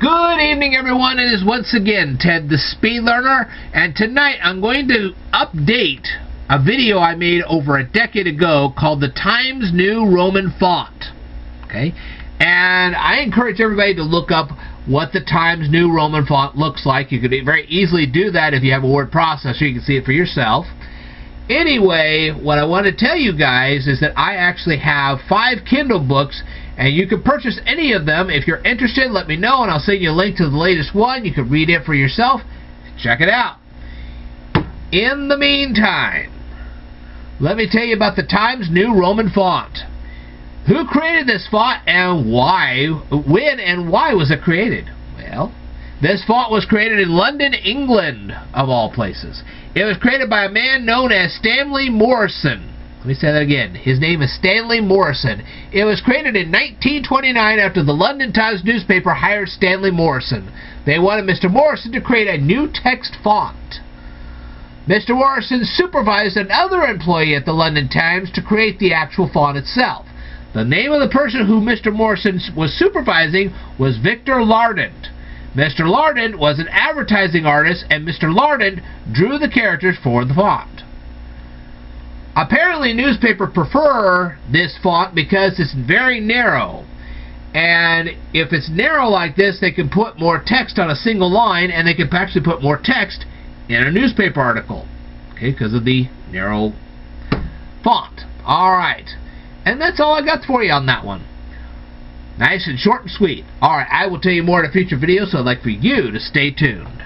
Good evening, everyone. It is once again Ted the Speed Learner, and tonight I'm going to update a video I made over a decade ago called the Times New Roman Font. Okay, and I encourage everybody to look up what the Times New Roman Font looks like. You could very easily do that if you have a word processor. You can see it for yourself. Anyway, what I want to tell you guys is that I actually have five Kindle books and you can purchase any of them. If you're interested, let me know, and I'll send you a link to the latest one. You can read it for yourself. Check it out. In the meantime, let me tell you about the Times New Roman font. Who created this font and why? When and why was it created? Well, this font was created in London, England, of all places. It was created by a man known as Stanley Morison. Let me say that again. His name is Stanley Morison. It was created in 1929 after the London Times newspaper hired Stanley Morison. They wanted Mr. Morison to create a new text font. Mr. Morison supervised another employee at the London Times to create the actual font itself. The name of the person who Mr. Morison was supervising was Victor Lardent. Mr. Lardent was an advertising artist, and Mr. Lardent drew the characters for the font. Apparently, newspapers prefer this font because it's very narrow. And if it's narrow like this, they can put more text on a single line, and they can actually put more text in a newspaper article. Okay, because of the narrow font. Alright. And that's all I got for you on that one. Nice and short and sweet. Alright, I will tell you more in a future video, so I'd like for you to stay tuned.